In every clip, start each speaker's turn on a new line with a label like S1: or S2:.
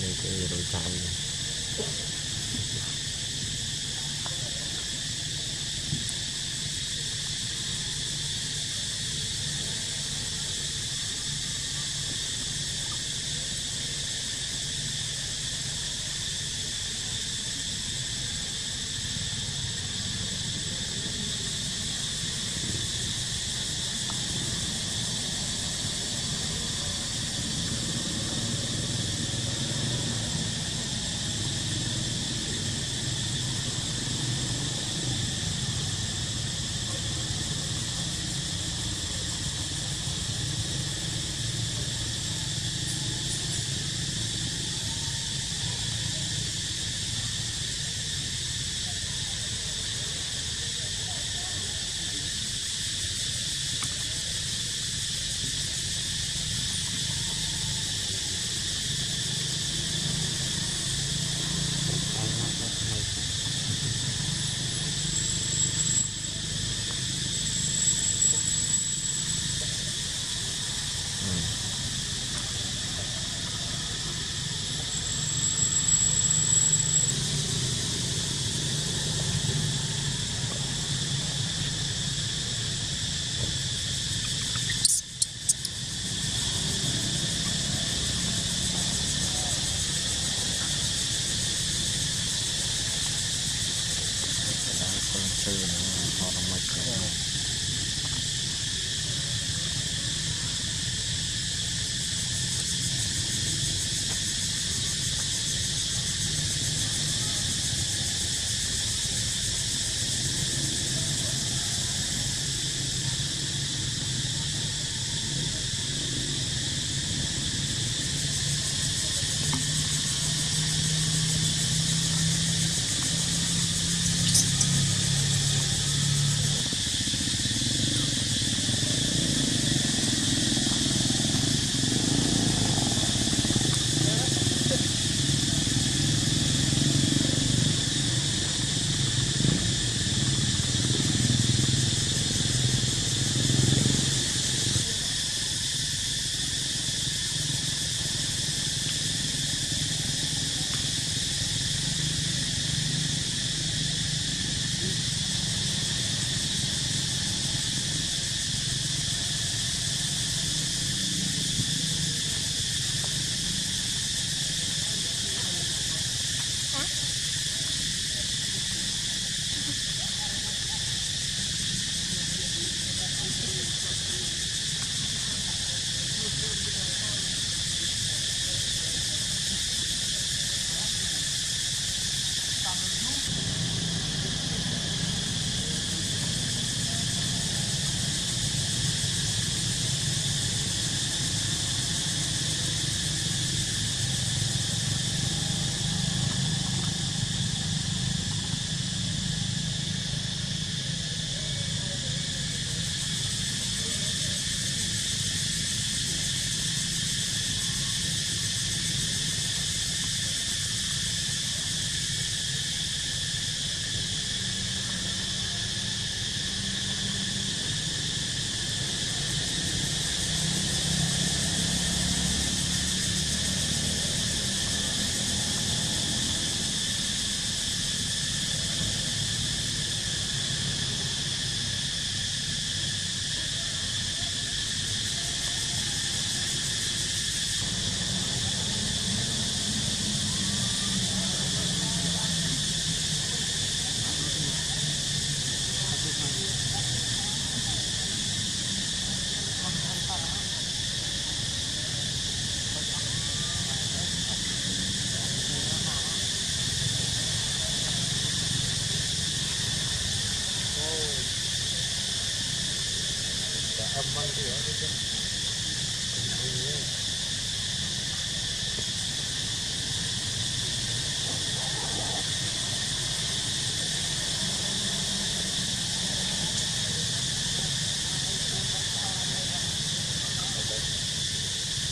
S1: Nih, 找 favorite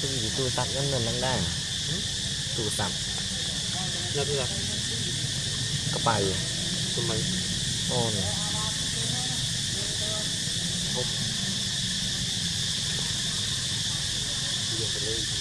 S1: cái gì tu sập nhân mình đang đang tu sập nhân
S2: là cái
S1: à? bài gì? Cái mấy. Ôn à? Rio Grande.